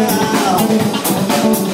Não.